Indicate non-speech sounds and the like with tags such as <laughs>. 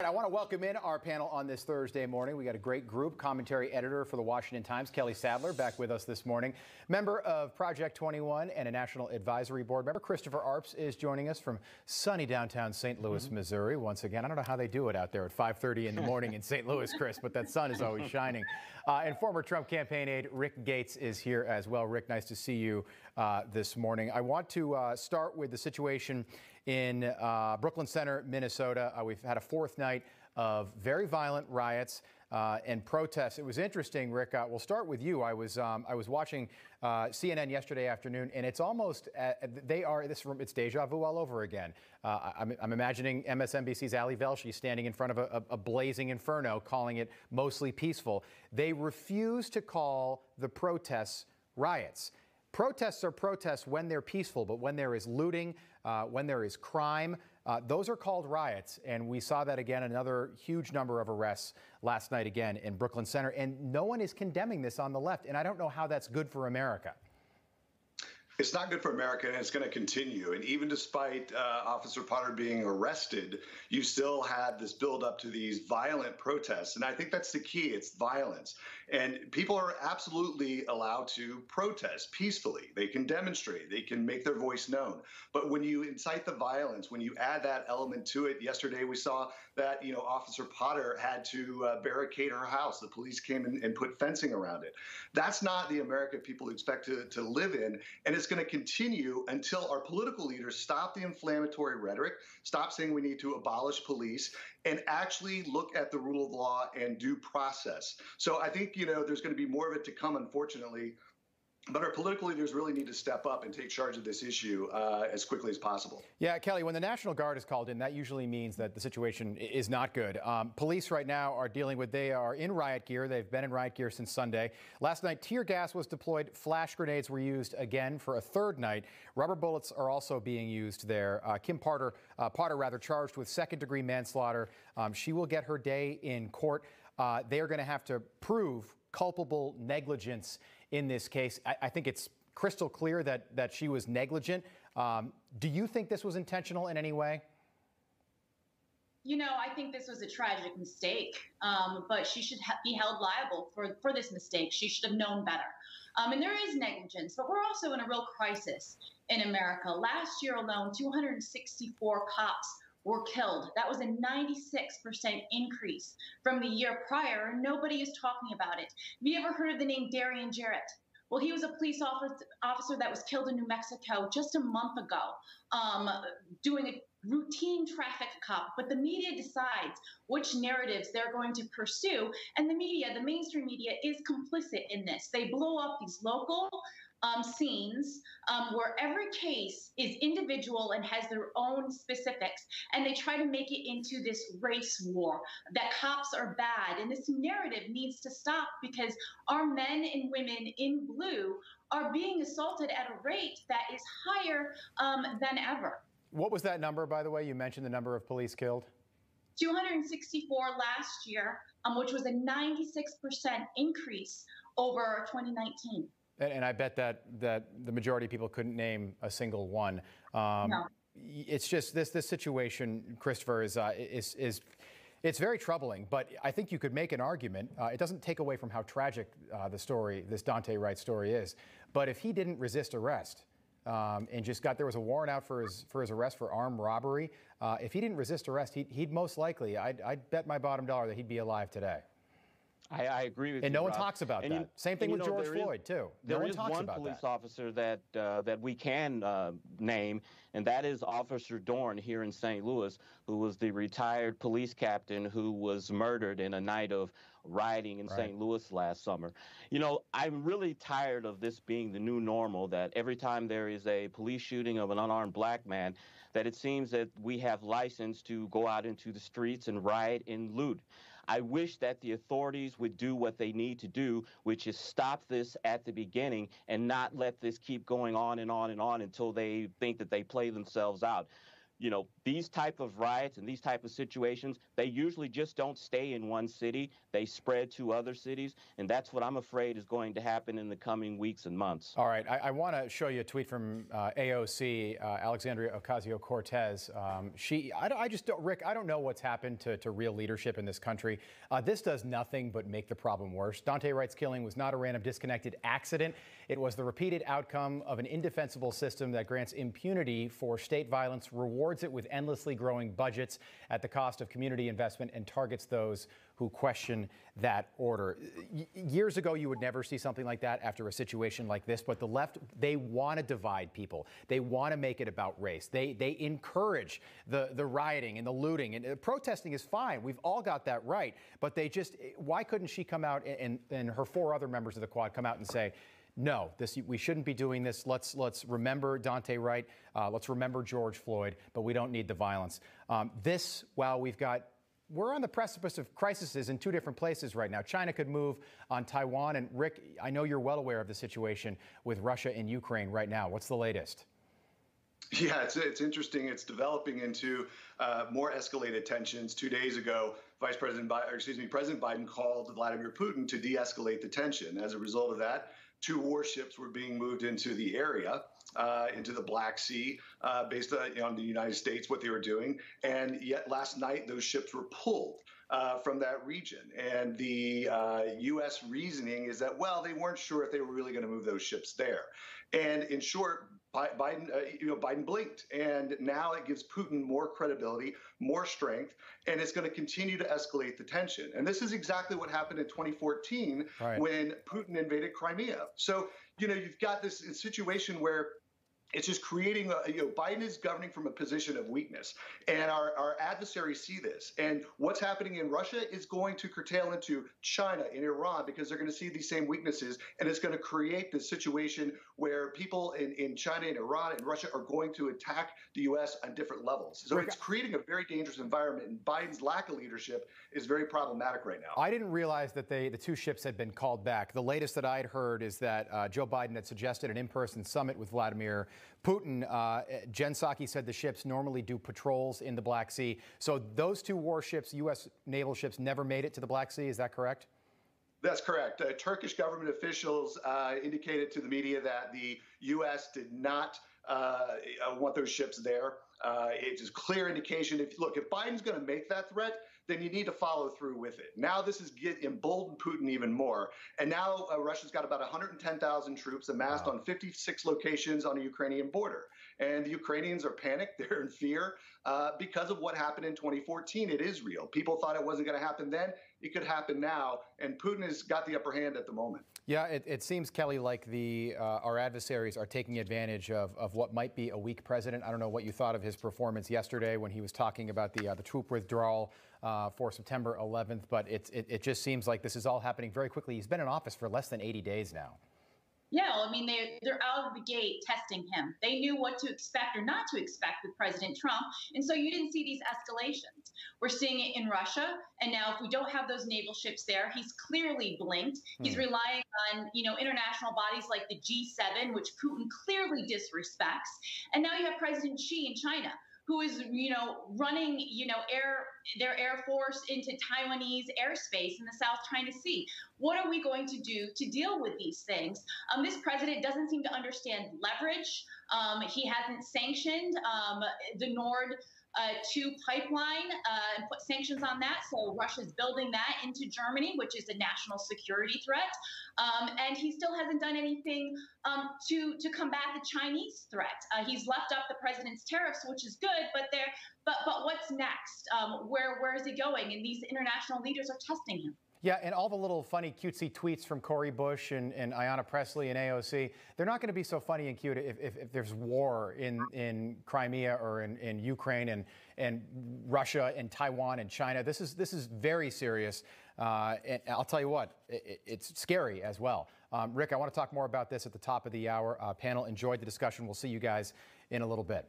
I want to welcome in our panel on this Thursday morning. We got a great group, commentary editor for the Washington Times, Kelly Sadler, back with us this morning. Member of Project 21 and a National Advisory Board member, Christopher Arps is joining us from sunny downtown St. Louis, mm-hmm. Missouri. Once again, I don't know how they do it out there at 5:30 in the morning in St. Louis, <laughs> Chris, but that sun is always shining. Uh, and former Trump campaign aide Rick Gates is here as well. Rick, nice to see you uh, this morning. I want to uh, start with the situation in uh, Brooklyn Center, Minnesota. Uh, we've had a fourth night of very violent riots uh, and protests. It was interesting, Rick. Uh, we'll start with you. I was um, I was watching uh, CNN yesterday afternoon, and it's almost uh, they are this room, it's deja vu all over again. Uh, I'm, I'm, imagining MSNBC's Ali Velshi standing in front of a, a blazing inferno, calling it mostly peaceful. They refuse to call the protests riots. Protests are protests when they're peaceful, but when there is looting, uh, when there is crime, uh, those are called riots. And we saw that again, another huge number of arrests last night again in Brooklyn Center. And no one is condemning this on the left. And I don't know how that's good for America it's not good for America, and it's going to continue. And even despite uh, Officer Potter being arrested, you still had this build up to these violent protests. And I think that's the key it's violence. And people are absolutely allowed to protest peacefully. They can demonstrate, they can make their voice known. But when you incite the violence, when you add that element to it, yesterday we saw that, you know, Officer Potter had to uh, barricade her house. The police came in and put fencing around it. That's not the America people expect to, to live in. And it's going to continue until our political leaders stop the inflammatory rhetoric, stop saying we need to abolish police, and actually look at the rule of law and due process. So I think, you know, there's going to be more of it to come, unfortunately. But our political leaders really need to step up and take charge of this issue uh, as quickly as possible. Yeah, Kelly, when the National Guard is called in, that usually means that the situation is not good. Um, police right now are dealing with, they are in riot gear. They've been in riot gear since Sunday. Last night, tear gas was deployed. Flash grenades were used again for a third night. Rubber bullets are also being used there. Uh, Kim Potter, uh, Potter, rather, charged with second degree manslaughter. Um, she will get her day in court. Uh, they are going to have to prove culpable negligence in this case. I, I think it's crystal clear that, that she was negligent. Um, do you think this was intentional in any way? You know, I think this was a tragic mistake, um, but she should ha- be held liable for, for this mistake. She should have known better. Um, and there is negligence, but we're also in a real crisis in America. Last year alone, 264 cops were killed. That was a 96% increase from the year prior. Nobody is talking about it. Have you ever heard of the name Darian Jarrett? Well, he was a police officer that was killed in New Mexico just a month ago, um, doing a routine traffic cop. But the media decides which narratives they're going to pursue, and the media, the mainstream media, is complicit in this. They blow up these local um, scenes um, where every case is individual and has their own specifics, and they try to make it into this race war that cops are bad. And this narrative needs to stop because our men and women in blue are being assaulted at a rate that is higher um, than ever. What was that number, by the way? You mentioned the number of police killed. 264 last year, um, which was a 96% increase over 2019. And, and, I bet that that the majority of people couldn't name a single one. Um, no. It's just this this situation, Christopher, is uh, is is. It's very troubling, but I think you could make an argument. Uh, it doesn't take away from how tragic uh, the story, this Daunte Wright story is. But if he didn't resist arrest, um, and just got there was a warrant out for his for his arrest for armed robbery. Uh, if he didn't resist arrest, he'd, he'd most likely, I'd, I'd, bet my bottom dollar that he'd be alive today. I, I agree with and you. And no one talks about and that. You, Same thing with know, George Floyd, is, too. There no is one, one police that. officer that uh, that we can uh, name, and that is Officer Dorn here in St. Louis, who was the retired police captain who was murdered in a night of rioting in right. St. Louis last summer. You know, I'm really tired of this being the new normal. That every time there is a police shooting of an unarmed black man, that it seems that we have license to go out into the streets and riot and loot. I wish that the authorities would do what they need to do, which is stop this at the beginning and not let this keep going on and on and on until they think that they play themselves out you know these type of riots and these type of situations they usually just don't stay in one city. They spread to other cities and that's what i'm afraid is going to happen in the coming weeks and months. All right. I, I want to show you a tweet from uh, aoc uh, alexandria ocasio-cortez. Um, she I, I, just don't rick i don't know what's happened to, to real leadership in this country. Uh, this does nothing but make the problem worse. Daunte wright's killing was not a random disconnected accident. It was the repeated outcome of an indefensible system that grants impunity for state violence reward rewards it with endlessly growing budgets at the cost of community investment and targets those who question that order. Y- years ago, you would never see something like that after a situation like this, but the left, they want to divide people. They want to make it about race. They, they encourage the, the rioting and the looting. And uh, protesting is fine. We've all got that right. But they just, why couldn't she come out and, and her four other members of the quad come out and say, no, this, we shouldn't be doing this. Let's, let's remember Daunte Wright. Uh, let's remember George Floyd, but we don't need the violence. Um, this, while we've got we're on the precipice of crises in two different places right now. China could move on Taiwan. And Rick, I know you're well aware of the situation with Russia and Ukraine right now. What's the latest? Yeah, it's, it's interesting. It's developing into uh, more escalated tensions. Two days ago, Vice President Biden, excuse me, President Biden called Vladimir Putin to de-escalate the tension. As a result of that, two warships were being moved into the area. Uh, into the Black Sea, uh, based on, on, the United States, what they were doing. And yet, last night, those ships were pulled uh, from that region. And the U.S. Uh, reasoning is that, well, they weren't sure if they were really going to move those ships there. And in short, Biden, uh, you know, Biden blinked, and now it gives Putin more credibility, more strength, and it's going to continue to escalate the tension. And this is exactly what happened in 2014 right. when Putin invaded Crimea. So, you know, you've got this situation where it's just creating a, you know biden is governing from a position of weakness and our, our adversaries see this. And what's happening in russia is going to curtail into china and iran because they're going to see these same weaknesses and it's going to create this situation where people in, in china and iran and russia are going to attack the us on different levels. So it's creating a very dangerous environment and biden's lack of leadership is very problematic right now. I didn't realize that they the two ships had been called back. The latest that i'd heard is that uh, joe biden had suggested an in-person summit with vladimir Putin, uh, Jen Psaki said the ships normally do patrols in the Black Sea. So those two warships, U.S. naval ships, never made it to the Black Sea. Is that correct? That's correct. Uh, Turkish government officials uh, indicated to the media that the U.S. did not uh, want those ships there. Uh, it's a clear indication. If look, if Biden's going to make that threat, then you need to follow through with it. Now this is get emboldened Putin even more, and now uh, Russia's got about 110,000 troops amassed wow. on 56 locations on the Ukrainian border, and the Ukrainians are panicked. <laughs> They're in fear uh, because of what happened in 2014. It is real. People thought it wasn't going to happen then. It could happen now, and Putin has got the upper hand at the moment. Yeah, it, it seems, Kelly, like the uh, our adversaries are taking advantage of, of what might be a weak president. I don't know what you thought of his performance yesterday when he was talking about the uh, the troop withdrawal uh, for September 11th, but it, it, it just seems like this is all happening very quickly. He's been in office for less than 80 days now. Yeah, well, I mean, they, they're out of the gate testing him. They knew what to expect or not to expect with President Trump. And so you didn't see these escalations. We're seeing it in Russia. And now, if we don't have those naval ships there, he's clearly blinked. He's hmm. relying on, you know, international bodies like the G7, which Putin clearly disrespects. And now you have President Xi in China who is you know running you know air their air force into Taiwanese airspace in the South China Sea. What are we going to do to deal with these things? Um, this president doesn't seem to understand leverage. Um, he hasn't sanctioned um, the Nord uh, to pipeline uh, and put sanctions on that. So Russia's building that into Germany, which is a national security threat. Um, and he still hasn't done anything um, to to combat the Chinese threat. Uh, he's left up the president's tariffs, which is good, but there. But but what's next? Um, where where is he going? And these international leaders are testing him. Yeah, and all the little funny, cutesy tweets from Cori Bush and, and Ayanna Pressley and AOC, they're not going to be so funny and cute if, if, if, there's war in, in Crimea or in, in Ukraine and, and Russia and Taiwan and China. This is, this is very serious. Uh, and I'll tell you what, it, it's scary as well. Um, Rick, I want to talk more about this at the top of the hour. Uh, panel enjoyed the discussion. We'll see you guys in a little bit.